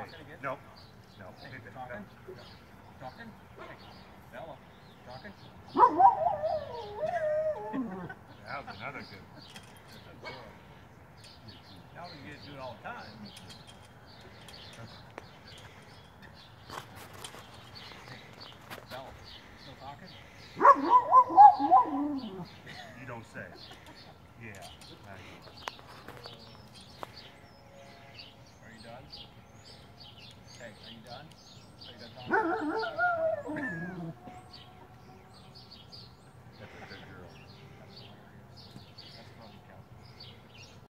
No. No. Hey, talking? Talking? Hey, Bella, talking? That was another good. Now we get to do it all the time. Bella, still talking? You don't say. Yeah. Nice. Are you done? Are you done?